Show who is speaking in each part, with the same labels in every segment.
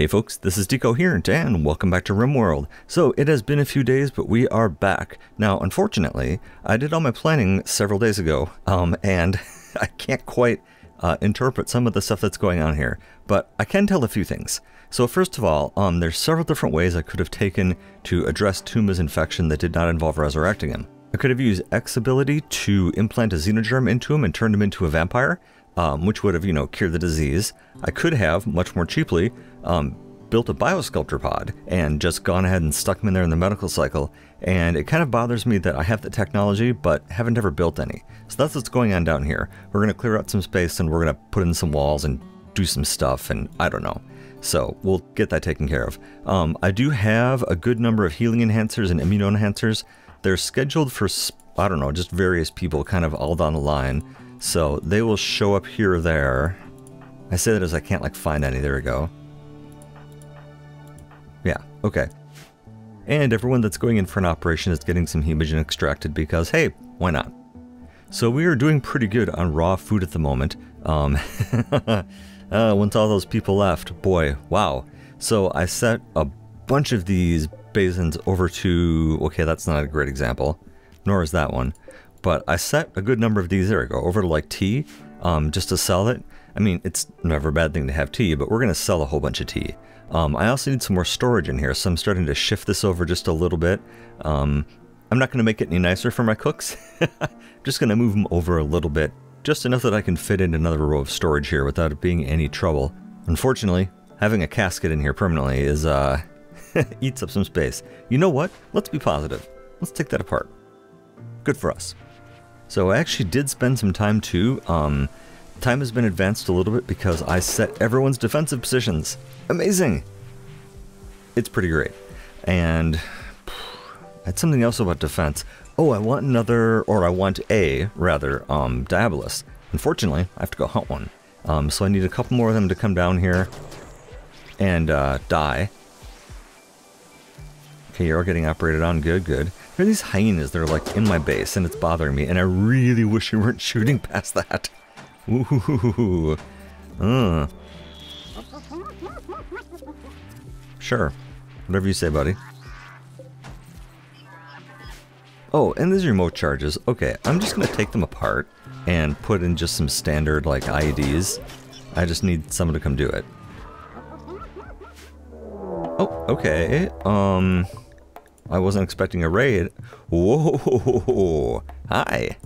Speaker 1: Hey folks, this is Deco here, and welcome back to RimWorld. So, it has been a few days, but we are back. Now, unfortunately, I did all my planning several days ago, um, and I can't quite uh, interpret some of the stuff that's going on here, but I can tell a few things. So first of all, um, there's several different ways I could have taken to address Tuma's infection that did not involve resurrecting him. I could have used X ability to implant a xenogerm into him and turned him into a vampire, um, which would have, you know, cured the disease. I could have, much more cheaply, um, built a biosculpter pod and just gone ahead and stuck them in there in the medical cycle. And it kind of bothers me that I have the technology, but haven't ever built any. So that's what's going on down here. We're going to clear out some space and we're going to put in some walls and do some stuff and I don't know. So we'll get that taken care of. Um, I do have a good number of healing enhancers and immune enhancers. They're scheduled for, I don't know, just various people kind of all down the line. So they will show up here or there. I say that as I can't like find any. There we go. Okay. And everyone that's going in for an operation is getting some hemogen extracted because, hey, why not? So we are doing pretty good on raw food at the moment. Um, uh, once all those people left, boy, wow. So I set a bunch of these basins over to, okay, that's not a great example, nor is that one. But I set a good number of these, there we go, over to like tea, um, just to sell it. I mean, it's never a bad thing to have tea, but we're going to sell a whole bunch of tea. Um, I also need some more storage in here, so I'm starting to shift this over just a little bit. Um, I'm not going to make it any nicer for my cooks. I'm just going to move them over a little bit, just enough that I can fit in another row of storage here without it being any trouble. Unfortunately, having a casket in here permanently is, uh, eats up some space. You know what? Let's be positive. Let's take that apart. Good for us. So I actually did spend some time too, um, Time has been advanced a little bit because I set everyone's defensive positions. Amazing! It's pretty great. And I had something else about defense. Oh, I want another, or I want a, rather, um, Diabolus. Unfortunately, I have to go hunt one. Um, so I need a couple more of them to come down here and uh, die. Okay, you're getting operated on. Good, good. There are these hyenas that are like in my base and it's bothering me and I really wish you weren't shooting past that. Ooh. Uh. Sure. Whatever you say, buddy. Oh, and these remote charges. Okay, I'm just going to take them apart and put in just some standard, like, IEDs. I just need someone to come do it. Oh, okay. Um, I wasn't expecting a raid. Whoa, hi.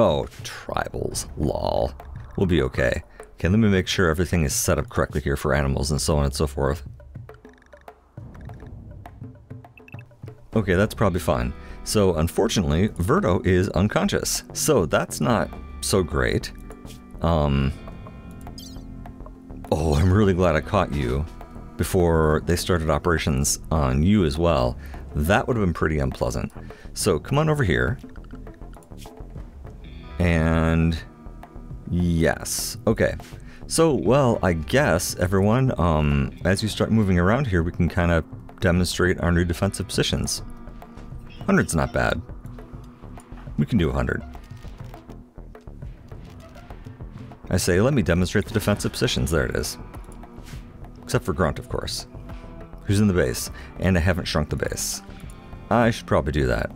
Speaker 1: Oh, tribals. Lol. We'll be okay. Okay, let me make sure everything is set up correctly here for animals and so on and so forth. Okay, that's probably fine. So, unfortunately, Verto is unconscious. So, that's not so great. Um... Oh, I'm really glad I caught you before they started operations on you as well. That would have been pretty unpleasant. So, come on over here. And yes, okay. So, well, I guess everyone, um, as you start moving around here, we can kind of demonstrate our new defensive positions. 100's not bad. We can do 100. I say, let me demonstrate the defensive positions. There it is. Except for Grunt, of course. Who's in the base, and I haven't shrunk the base. I should probably do that.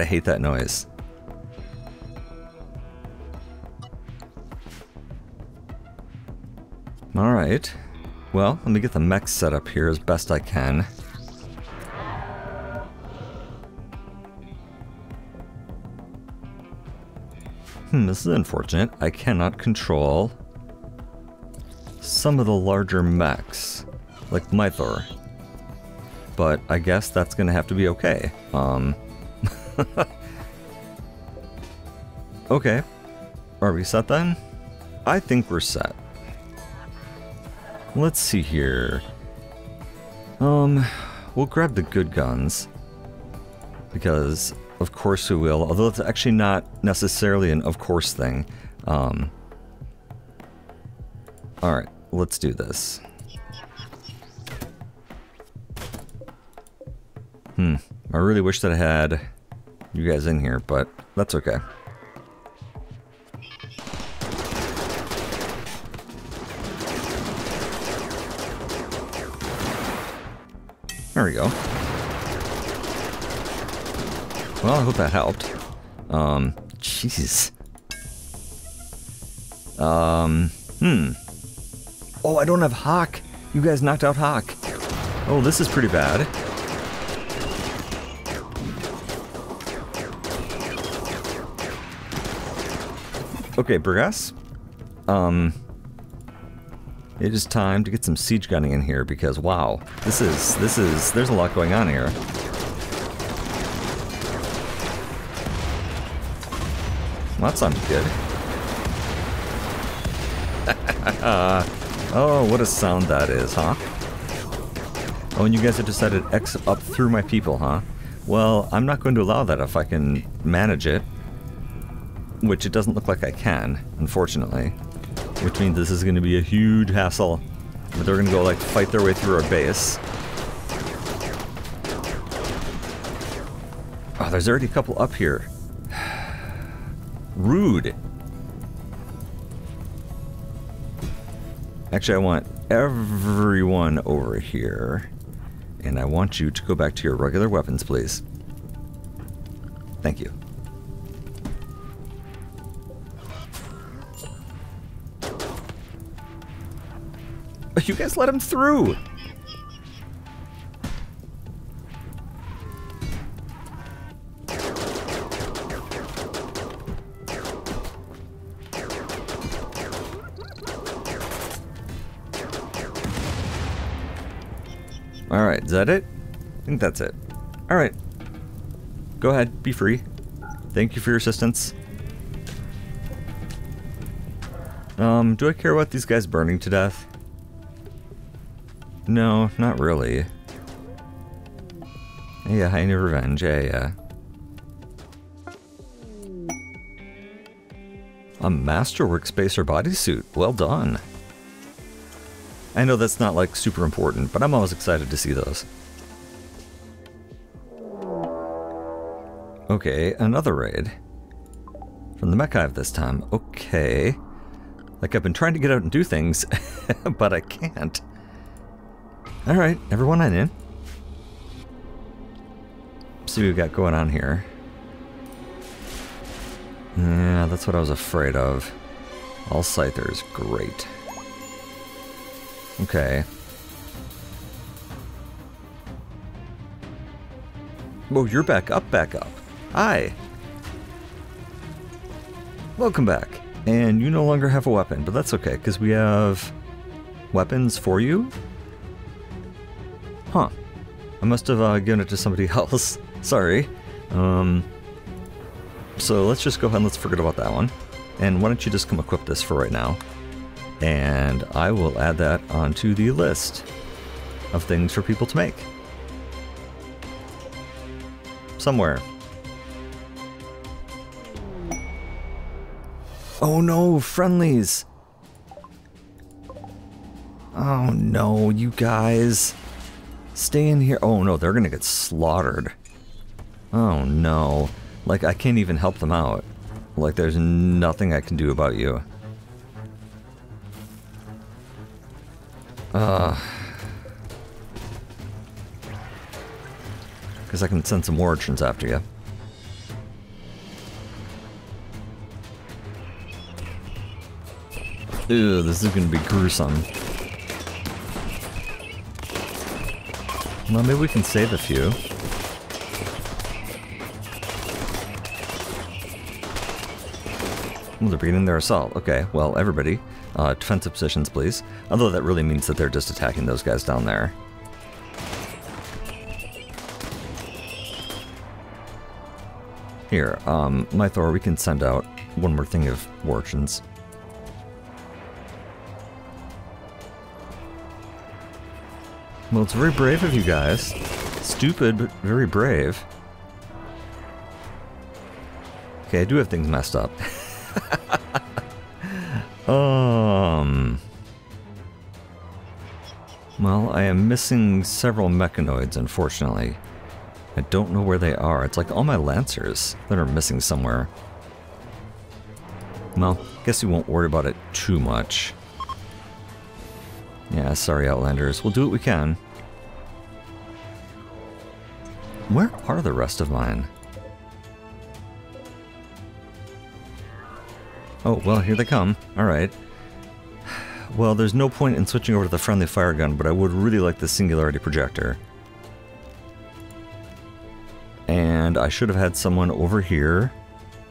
Speaker 1: I hate that noise. Alright. Well, let me get the mech set up here as best I can. Hmm, this is unfortunate. I cannot control some of the larger mechs, like Mythor. But I guess that's gonna have to be okay. Um, okay. Are we set then? I think we're set. Let's see here. Um, we'll grab the good guns. Because, of course we will. Although it's actually not necessarily an of course thing. Um, Alright, let's do this. Hmm, I really wish that I had you guys in here, but that's okay. There we go. Well, I hope that helped. Um, jeez. Um, hmm. Oh, I don't have Hawk. You guys knocked out Hawk. Oh, this is pretty bad. Okay, Burgas. Um, it is time to get some siege gunning in here because wow, this is this is there's a lot going on here. Well, that sounded good. oh, what a sound that is, huh? Oh, and you guys have decided X up through my people, huh? Well, I'm not going to allow that if I can manage it. Which it doesn't look like I can, unfortunately. Which means this is going to be a huge hassle. But They're going to go, like, fight their way through our base. Oh, there's already a couple up here. Rude. Actually, I want everyone over here. And I want you to go back to your regular weapons, please. Thank you. You guys let him through! Alright, is that it? I think that's it. Alright. Go ahead, be free. Thank you for your assistance. Um, do I care about these guys burning to death? No, not really. Yeah, I need revenge, yeah, yeah. A Masterwork Spacer bodysuit, well done. I know that's not like super important, but I'm always excited to see those. Okay, another raid. From the Mech this time. Okay. Like I've been trying to get out and do things, but I can't. Alright, everyone on in. See what we got going on here. Yeah, that's what I was afraid of. All Scythers, great. Okay. Oh, you're back up, back up. Hi. Welcome back. And you no longer have a weapon, but that's okay, because we have weapons for you? Huh. I must have uh, given it to somebody else. Sorry. Um, so let's just go ahead and let's forget about that one. And why don't you just come equip this for right now? And I will add that onto the list of things for people to make. Somewhere. Oh no, friendlies! Oh no, you guys. Stay in here. Oh no, they're gonna get slaughtered. Oh no. Like, I can't even help them out. Like, there's nothing I can do about you. Uh, Because I can send some urchins after you. Ew, this is gonna be gruesome. Well, maybe we can save a few. Well, they're beginning their assault. Okay, well, everybody, uh, defensive positions, please. Although that really means that they're just attacking those guys down there. Here, um, my Thor, we can send out one more thing of fortunes. Well, it's very brave of you guys. Stupid, but very brave. Okay, I do have things messed up. um... Well, I am missing several mechanoids, unfortunately. I don't know where they are. It's like all my Lancers that are missing somewhere. Well, guess we won't worry about it too much. Yeah, sorry Outlanders. We'll do what we can. Where are the rest of mine? Oh, well, here they come. Alright. Well, there's no point in switching over to the friendly fire gun, but I would really like the singularity projector. And I should have had someone over here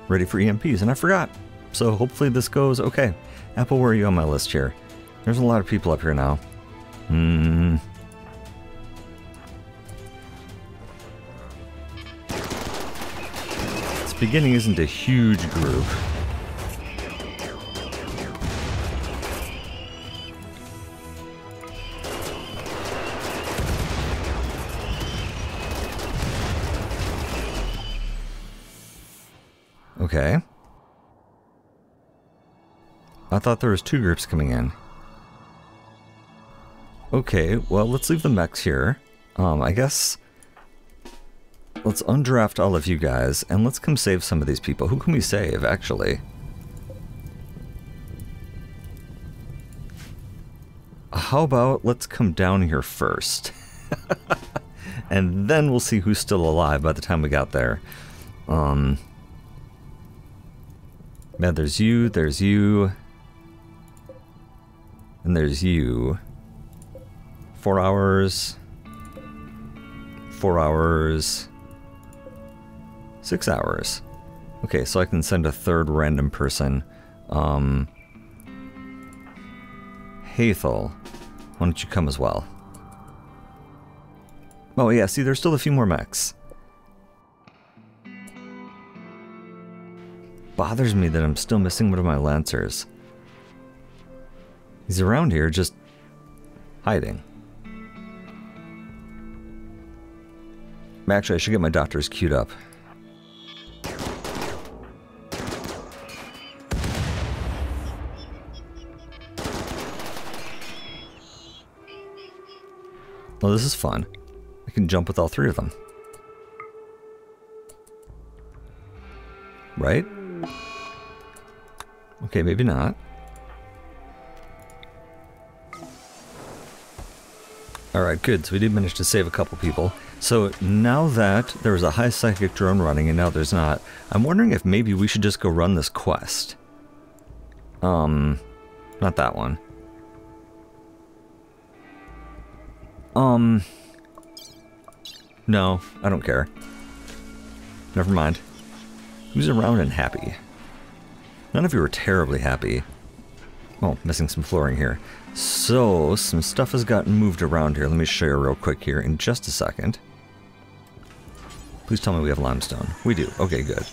Speaker 1: ready for EMPs, and I forgot. So hopefully this goes okay. Apple, where are you on my list here? There's a lot of people up here now. Hmm. This beginning isn't a huge group. Okay. I thought there was two groups coming in. Okay, well, let's leave the mechs here. Um, I guess... Let's undraft all of you guys, and let's come save some of these people. Who can we save, actually? How about let's come down here first? and then we'll see who's still alive by the time we got there. Um... Man, there's you, there's you, and there's you. Four hours, four hours, six hours. Okay, so I can send a third random person. Um, Hathel, why don't you come as well? Oh yeah, see, there's still a few more mechs. bothers me that I'm still missing one of my lancers. He's around here, just hiding. Actually, I should get my doctors queued up. Well, this is fun. I can jump with all three of them. Right? Okay, maybe not. Alright, good. So we did manage to save a couple people. So now that there was a high psychic drone running and now there's not, I'm wondering if maybe we should just go run this quest. Um, not that one. Um, no, I don't care. Never mind. Who's around and happy? None of you are terribly happy. Oh, missing some flooring here. So, some stuff has gotten moved around here. Let me show you real quick here in just a second. Please tell me we have limestone. We do. Okay, good.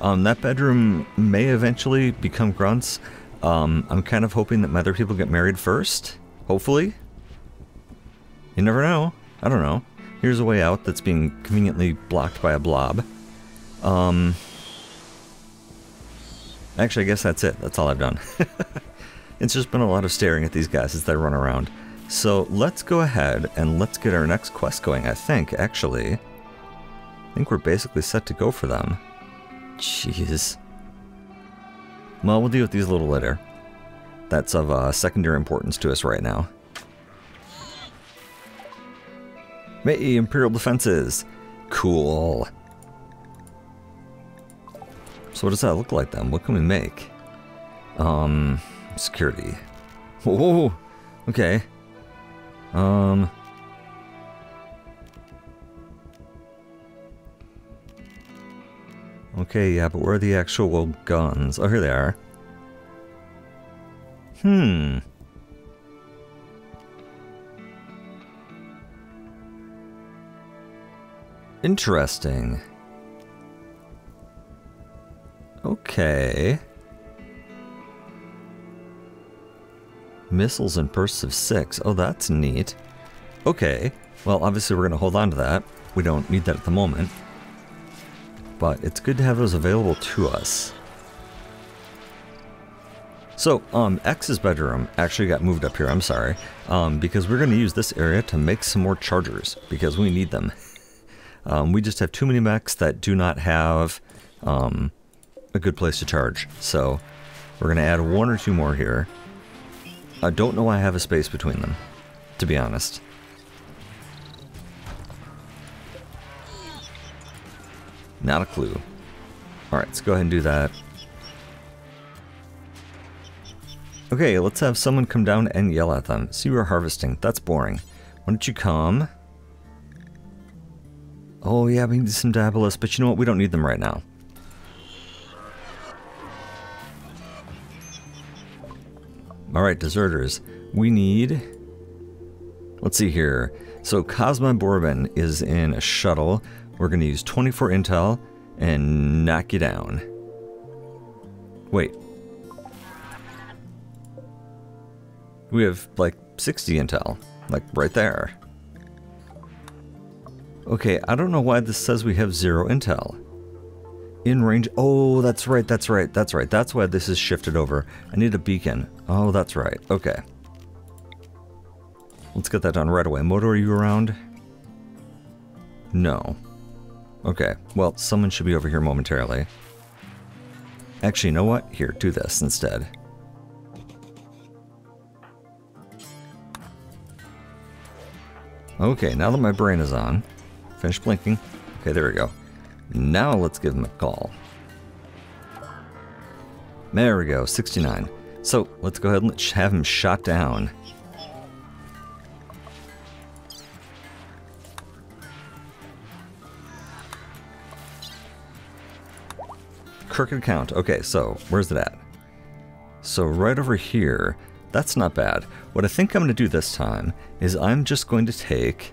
Speaker 1: Um, that bedroom may eventually become Grunt's. Um, I'm kind of hoping that my other people get married first. Hopefully. You never know. I don't know. Here's a way out that's being conveniently blocked by a blob. Um, Actually, I guess that's it. That's all I've done. it's just been a lot of staring at these guys as they run around. So let's go ahead and let's get our next quest going, I think, actually. I think we're basically set to go for them. Jeez. Well, we'll deal with these a little later. That's of uh, secondary importance to us right now. May Imperial Defenses! Cool. So what does that look like then? What can we make? Um, security. Whoa, okay. Um. Okay, yeah, but where are the actual guns? Oh, here they are. Hmm. Interesting. Okay. Missiles and bursts of six. Oh, that's neat. Okay. Well, obviously we're going to hold on to that. We don't need that at the moment. But it's good to have those available to us. So, um, X's bedroom actually got moved up here, I'm sorry, um, because we're going to use this area to make some more chargers, because we need them. um, we just have too many mechs that do not have um, a good place to charge. So we're going to add one or two more here. I don't know why I have a space between them, to be honest. Not a clue. Alright, let's go ahead and do that. Okay, let's have someone come down and yell at them. See, we're harvesting. That's boring. Why don't you come? Oh yeah, we need some Daedalus, but you know what? We don't need them right now. Alright, deserters. We need... Let's see here. So Cosma Bourbon is in a shuttle. We're going to use 24 intel and knock you down. Wait. We have like 60 intel. Like right there. Okay, I don't know why this says we have zero intel. In range. Oh, that's right, that's right, that's right. That's why this is shifted over. I need a beacon. Oh, that's right. Okay. Let's get that done right away. Moto, are you around? No. Okay, well, someone should be over here momentarily. Actually, you know what? Here, do this instead. Okay, now that my brain is on, finish blinking. Okay, there we go. Now let's give him a call. There we go, 69. So let's go ahead and have him shot down. Crooked count. Okay, so where's it at? So right over here, that's not bad. What I think I'm going to do this time is I'm just going to take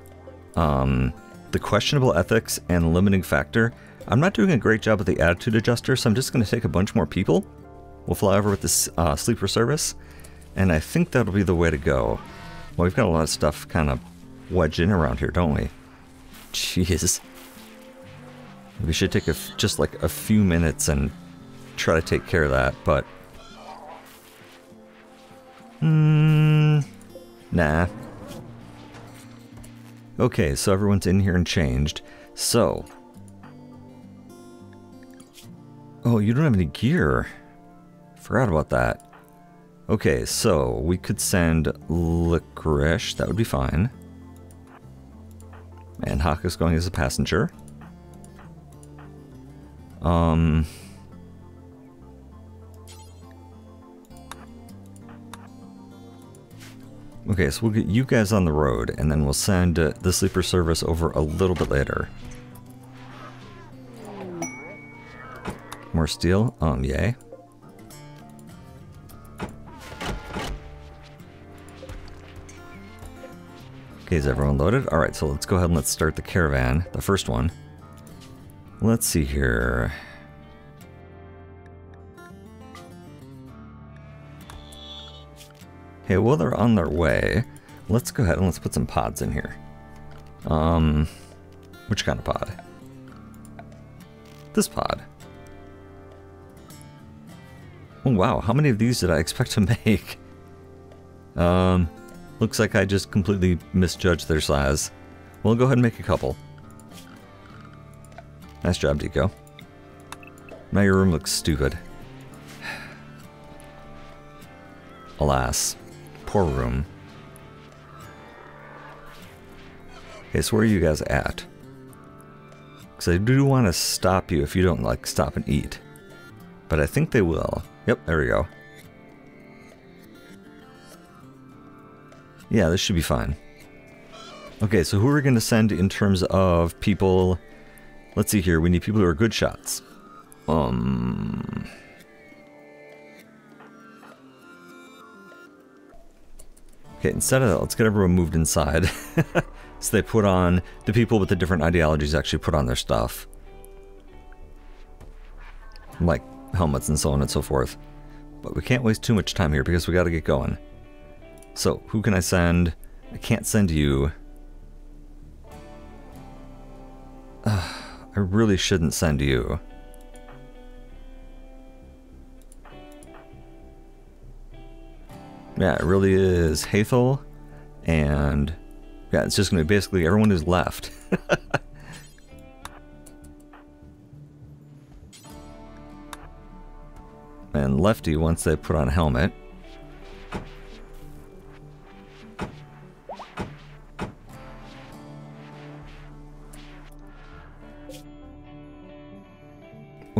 Speaker 1: um, the questionable ethics and limiting factor. I'm not doing a great job with the attitude adjuster, so I'm just going to take a bunch more people. We'll fly over with this uh, sleeper service, and I think that'll be the way to go. Well, we've got a lot of stuff kind of wedged in around here, don't we? Jeez. We should take a, just like a few minutes and try to take care of that, but Hmm. Nah. Okay, so everyone's in here and changed. So. Oh, you don't have any gear. Forgot about that. Okay, so we could send Licorice. That would be fine. And Hawk is going as a passenger. Um... Okay, so we'll get you guys on the road, and then we'll send uh, the sleeper service over a little bit later. More steel? Um, yay. Okay, is everyone loaded? Alright, so let's go ahead and let's start the caravan, the first one. Let's see here. Okay, well they're on their way. Let's go ahead and let's put some pods in here. Um, which kind of pod? This pod. Oh wow, how many of these did I expect to make? Um, looks like I just completely misjudged their size. Well, go ahead and make a couple. Nice job, Deco. Now your room looks stupid. Alas poor room. Okay, so where are you guys at? Because I do want to stop you if you don't, like, stop and eat. But I think they will. Yep, there we go. Yeah, this should be fine. Okay, so who are we going to send in terms of people... Let's see here, we need people who are good shots. Um... Okay, instead of that, let's get everyone moved inside. so they put on, the people with the different ideologies actually put on their stuff. Like helmets and so on and so forth. But we can't waste too much time here because we gotta get going. So, who can I send? I can't send you. Uh, I really shouldn't send you. Yeah, it really is Hathel, and yeah, it's just going to be basically everyone who's left. and Lefty once they put on a helmet.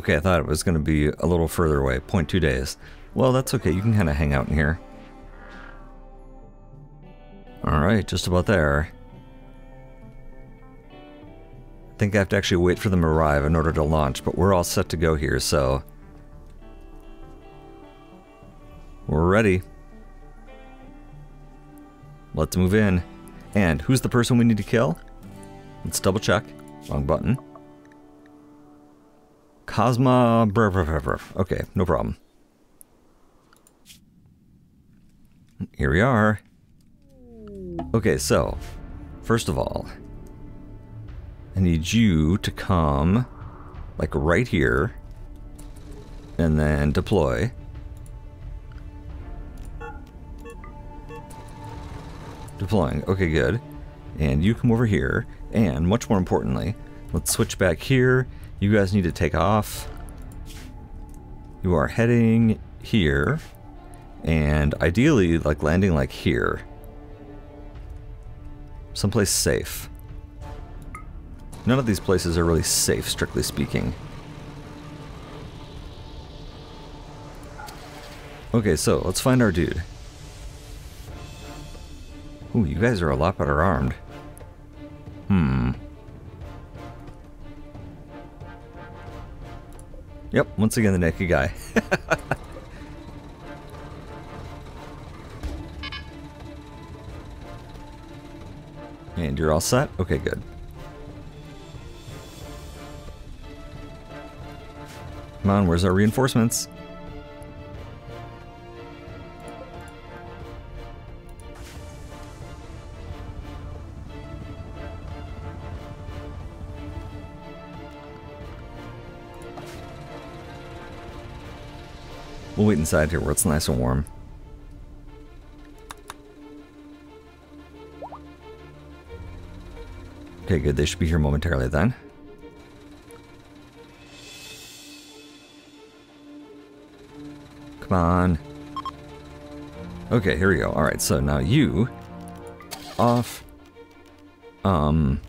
Speaker 1: Okay, I thought it was going to be a little further away, 0.2 days. Well, that's okay, you can kind of hang out in here. Alright, just about there. I think I have to actually wait for them to arrive in order to launch, but we're all set to go here, so... We're ready. Let's move in. And who's the person we need to kill? Let's double check. Wrong button. Cosma... Okay, no problem. Here we are. Okay, so, first of all, I need you to come, like right here, and then deploy. Deploying, okay good. And you come over here, and much more importantly, let's switch back here. You guys need to take off. You are heading here, and ideally, like landing like here. Someplace safe. None of these places are really safe, strictly speaking. Okay, so let's find our dude. Ooh, you guys are a lot better armed. Hmm. Yep, once again the naked guy. and you're all set? Okay, good. Come on, where's our reinforcements? We'll wait inside here where it's nice and warm. Okay, good. They should be here momentarily then. Come on. Okay, here we go. Alright, so now you... Off. Um...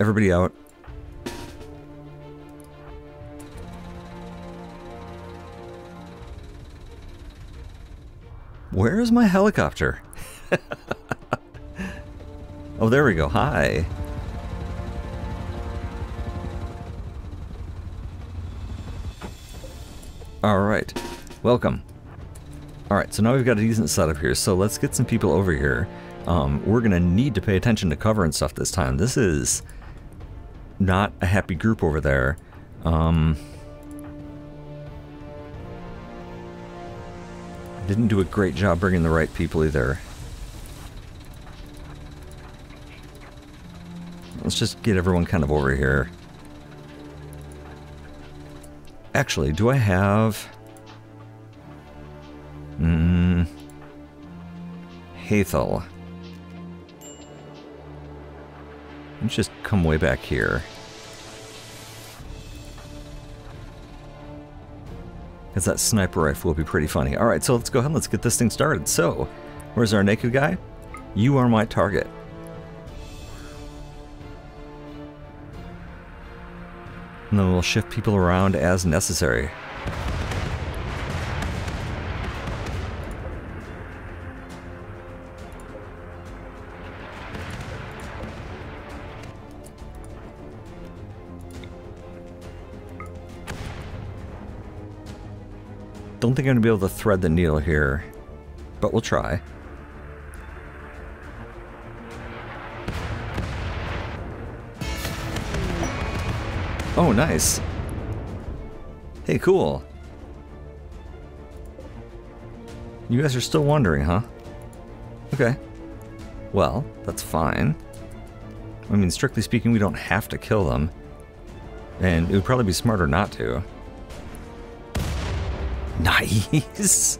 Speaker 1: Everybody out. Where is my helicopter? oh, there we go. Hi. Alright, welcome. Alright, so now we've got a decent setup here, so let's get some people over here. Um, we're gonna need to pay attention to cover and stuff this time. This is not a happy group over there. Um, didn't do a great job bringing the right people either. Let's just get everyone kind of over here. Actually, do I have... Hmm... Hathel. Let's just come way back here. Because that sniper rifle will be pretty funny. Alright, so let's go ahead and let's get this thing started. So, where's our naked guy? You are my target. And then we'll shift people around as necessary. I don't think I'm going to be able to thread the needle here, but we'll try. Oh, nice. Hey, cool. You guys are still wondering, huh? Okay. Well, that's fine. I mean, strictly speaking, we don't have to kill them. And it would probably be smarter not to. Nice!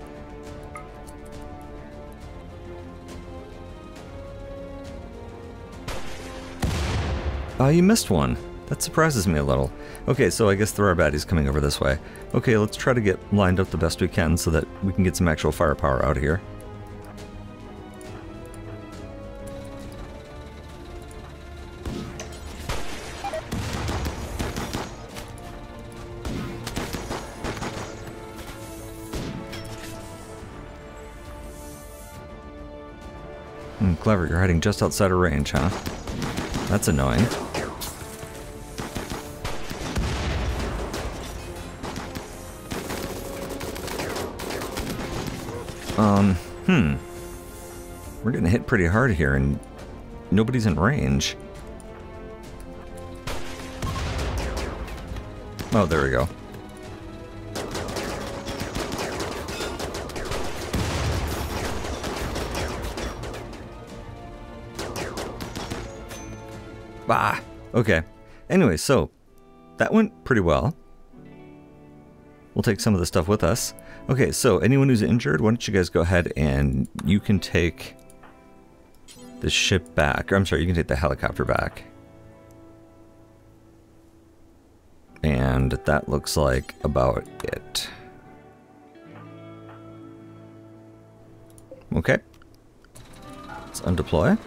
Speaker 1: Oh, you missed one. That surprises me a little. Okay, so I guess there are baddies coming over this way. Okay, let's try to get lined up the best we can so that we can get some actual firepower out here. Clever, you're hiding just outside of range, huh? That's annoying. Um, hmm. We're getting hit pretty hard here and nobody's in range. Oh, there we go. Okay. Anyway, so that went pretty well. We'll take some of the stuff with us. Okay, so anyone who's injured, why don't you guys go ahead and you can take the ship back. Or I'm sorry, you can take the helicopter back. And that looks like about it. Okay. Let's undeploy.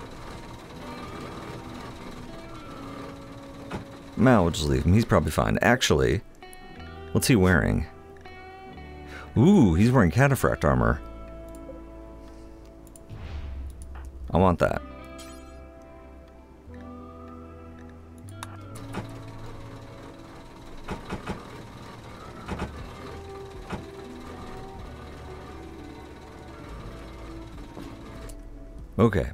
Speaker 1: Mal, we'll just leave him. He's probably fine. Actually, what's he wearing? Ooh, he's wearing cataphract armor. I want that. Okay.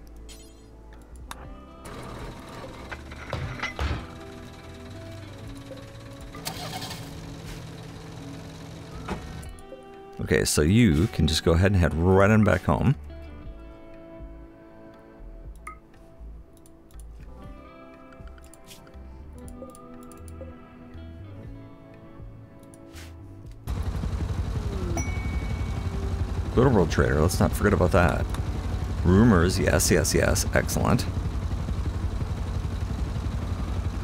Speaker 1: Okay, so you can just go ahead and head right on back home. To World Trader, let's not forget about that. Rumors, yes, yes, yes, excellent.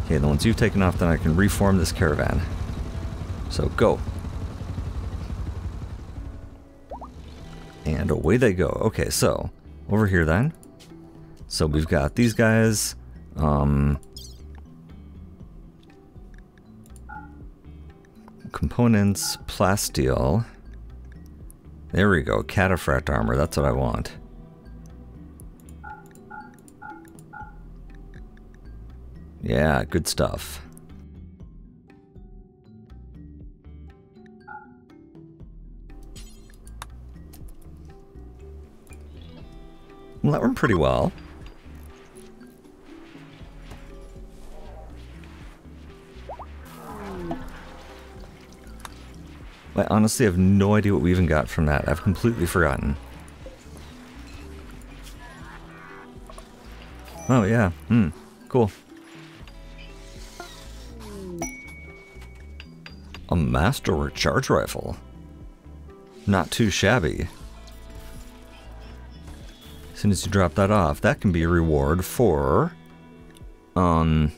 Speaker 1: Okay, then once you've taken off, then I can reform this caravan. So go. And away they go. Okay, so over here then. So we've got these guys. Um, components, plasteel. There we go, cataphract armor, that's what I want. Yeah, good stuff. Well, that went pretty well. I honestly have no idea what we even got from that. I've completely forgotten. Oh, yeah. Hmm. Cool. A Masterwork charge rifle. Not too shabby soon as you drop that off, that can be a reward for, um,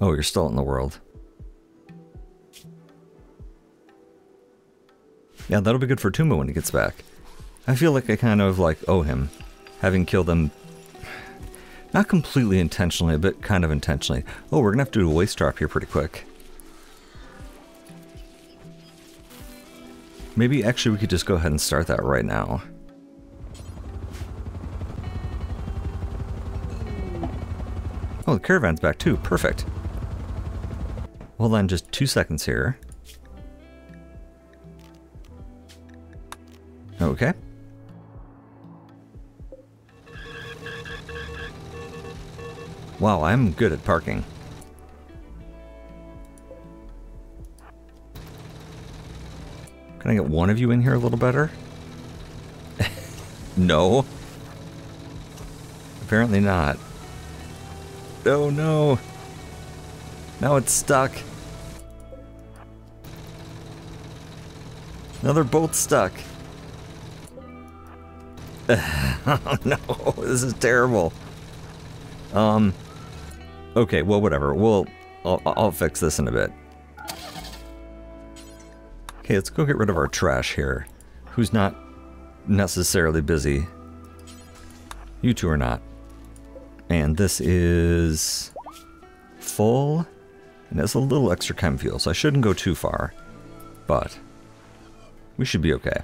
Speaker 1: oh, you're still in the world. Yeah, that'll be good for Tumba when he gets back. I feel like I kind of like owe him, having killed them, not completely intentionally, but kind of intentionally. Oh, we're gonna have to do a waste drop here pretty quick. Maybe actually we could just go ahead and start that right now. Oh, the caravan's back too. Perfect. Hold on just two seconds here. Okay. Wow, I'm good at parking. Can I get one of you in here a little better? no. Apparently not. Oh no. Now it's stuck. Now they're both stuck. oh no, this is terrible. Um, okay, well, whatever. We'll, I'll, I'll fix this in a bit. Hey, let's go get rid of our trash here. Who's not necessarily busy? You two are not. And this is full. And that's a little extra chem fuel, so I shouldn't go too far. But we should be okay.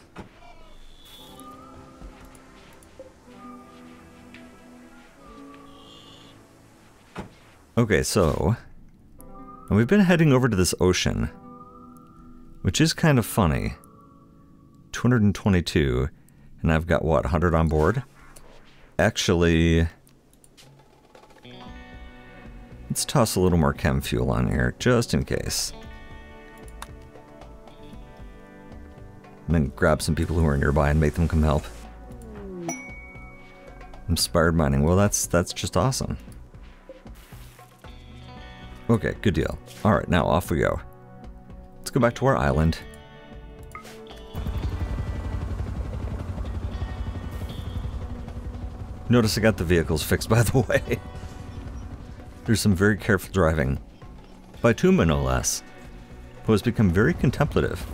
Speaker 1: Okay, so... And we've been heading over to this ocean which is kind of funny. 222, and I've got what, 100 on board? Actually, let's toss a little more chem fuel on here, just in case. And then grab some people who are nearby and make them come help. Inspired mining. Well, that's that's just awesome. Okay, good deal. Alright, now off we go. Let's go back to our island. Notice I got the vehicles fixed, by the way. There's some very careful driving. By Tuma, no less. Who has become very contemplative.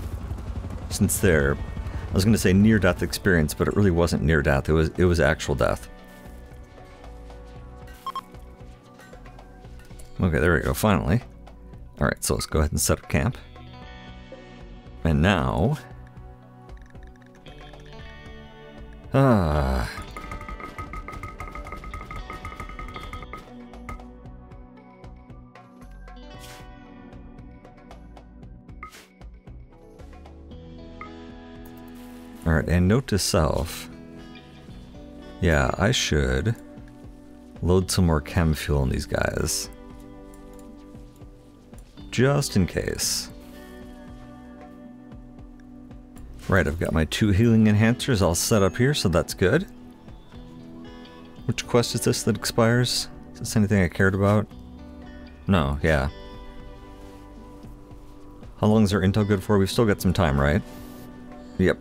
Speaker 1: Since they're, I was going to say near-death experience, but it really wasn't near-death. It was, it was actual death. Okay, there we go, finally. Alright, so let's go ahead and set up camp. And now... Ah... Alright, and note to self. Yeah, I should load some more chem fuel in these guys just in case. Right, I've got my two healing enhancers all set up here, so that's good. Which quest is this that expires? Is this anything I cared about? No, yeah. How long is our intel good for? We've still got some time, right? Yep.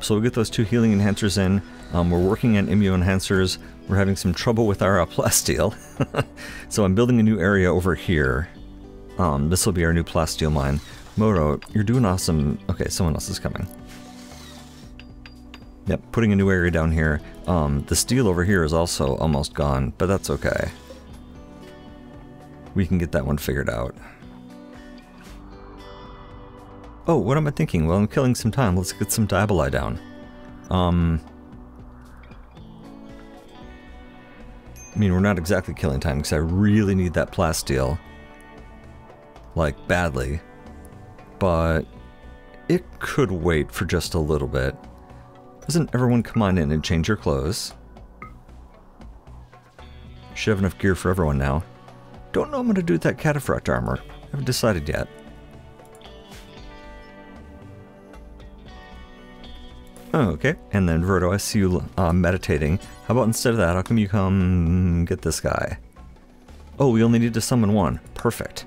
Speaker 1: So we'll get those two healing enhancers in. Um, we're working on immunoenhancers. We're having some trouble with our uh, plasteel. so I'm building a new area over here. Um, this will be our new plasteel mine. Moto, you're doing awesome. Okay, someone else is coming. Yep, putting a new area down here. Um, the steel over here is also almost gone, but that's okay. We can get that one figured out. Oh, what am I thinking? Well, I'm killing some time. Let's get some Diaboli down. Um, I mean, we're not exactly killing time because I really need that plasteel. Like, badly. But it could wait for just a little bit. Doesn't everyone come on in and change your clothes? Should have enough gear for everyone now. Don't know I'm gonna do with that cataphract armor. Haven't decided yet. Oh, okay. And then Verto, I see you uh, meditating. How about instead of that, how come you come get this guy? Oh, we only need to summon one. Perfect.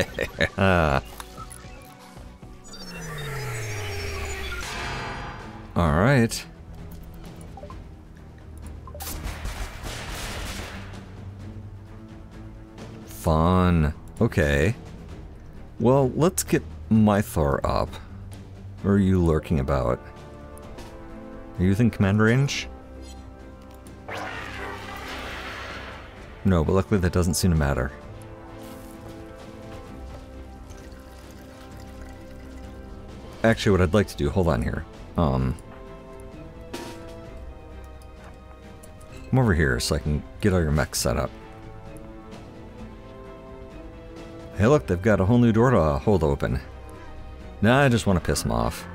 Speaker 1: All right. Fun. Okay. Well, let's get Mythor up. Where are you lurking about? Are you within command range? No, but luckily that doesn't seem to matter. Actually, what I'd like to do, hold on here. Um, I'm over here so I can get all your mechs set up. Hey look, they've got a whole new door to hold open. Nah, I just want to piss them off.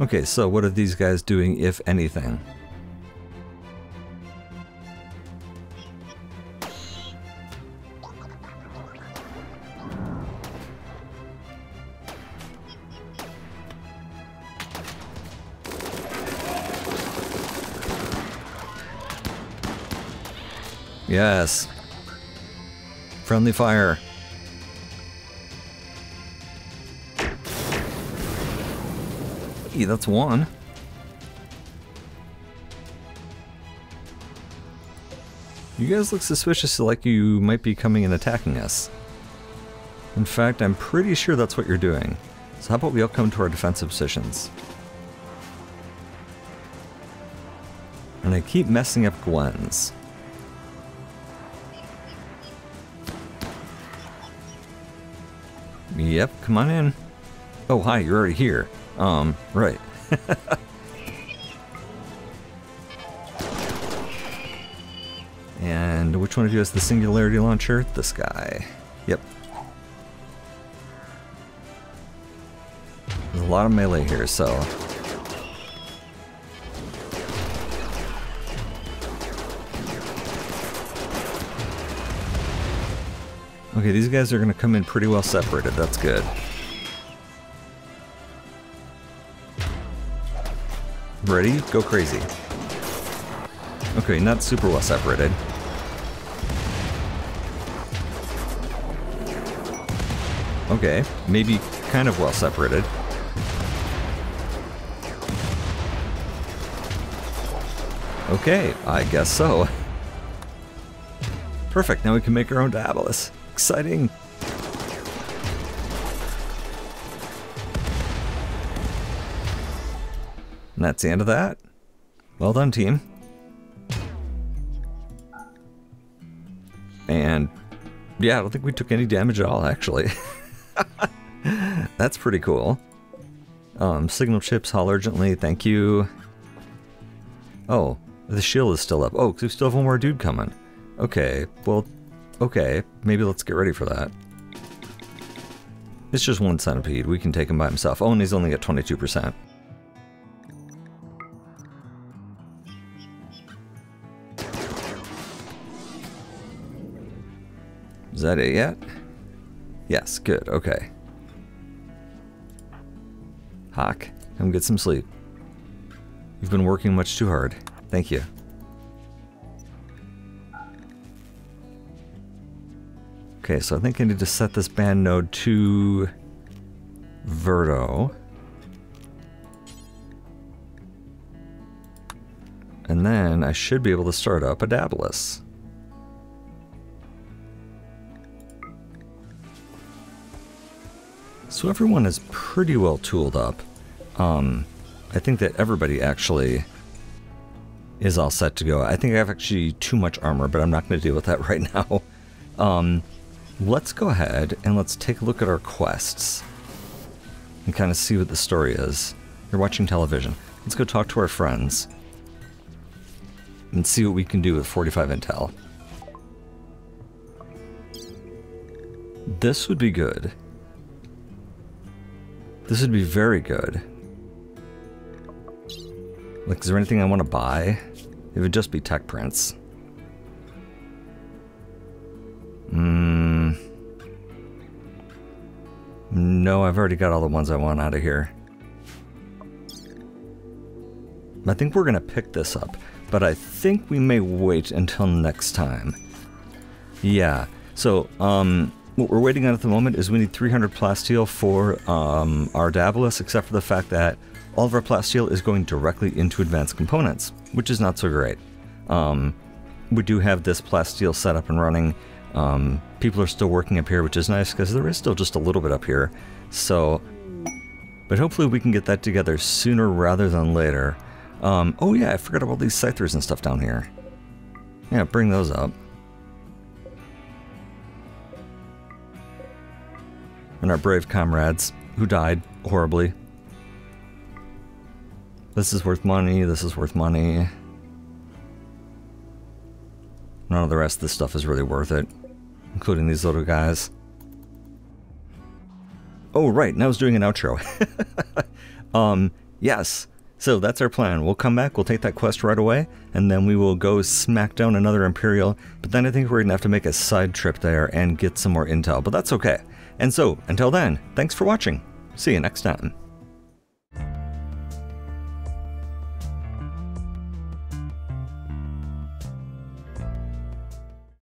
Speaker 1: Okay, so what are these guys doing, if anything? Yes. Friendly fire. Hey, that's one. You guys look suspicious like you might be coming and attacking us. In fact, I'm pretty sure that's what you're doing. So how about we all come to our defensive positions? And I keep messing up Gwen's. Yep, come on in. Oh, hi, you're already here. Um, right. and which one of you has the singularity launcher? This guy. Yep. There's a lot of melee here, so... Okay, these guys are gonna come in pretty well separated, that's good. Ready? Go crazy. Okay, not super well separated. Okay, maybe kind of well separated. Okay, I guess so. Perfect, now we can make our own Daedalus. Exciting! And that's the end of that. Well done, team. And yeah, I don't think we took any damage at all, actually. that's pretty cool. Um, signal chips, haul urgently, thank you. Oh, the shield is still up. Oh, because we still have one more dude coming. Okay, well, okay, maybe let's get ready for that. It's just one centipede. We can take him by himself. Oh, and he's only at 22%. Is that it yet? Yes, good, okay. Hawk, come get some sleep. You've been working much too hard. Thank you. Okay, so I think I need to set this band node to Verto. And then I should be able to start up a Daedalus. So everyone is pretty well tooled up. Um, I think that everybody actually is all set to go. I think I have actually too much armor, but I'm not going to deal with that right now. Um, let's go ahead and let's take a look at our quests and kind of see what the story is. You're watching television. Let's go talk to our friends and see what we can do with 45 intel. This would be good. This would be very good. Like, is there anything I want to buy? It would just be tech prints. Hmm. No, I've already got all the ones I want out of here. I think we're going to pick this up, but I think we may wait until next time. Yeah, so, um, what we're waiting on at the moment is we need 300 plasteel for um, our Daedalus, except for the fact that all of our plasteel is going directly into advanced components, which is not so great. Um, we do have this plasteel set up and running. Um, people are still working up here, which is nice because there is still just a little bit up here. So, but hopefully we can get that together sooner rather than later. Um, oh yeah, I forgot about these scythers and stuff down here. Yeah, bring those up. and our brave comrades who died horribly. This is worth money, this is worth money. None of the rest of this stuff is really worth it, including these little guys. Oh, right, and I was doing an outro. um, yes, so that's our plan. We'll come back, we'll take that quest right away, and then we will go smack down another Imperial, but then I think we're gonna have to make a side trip there and get some more intel, but that's okay. And so, until then, thanks for watching. See you next time.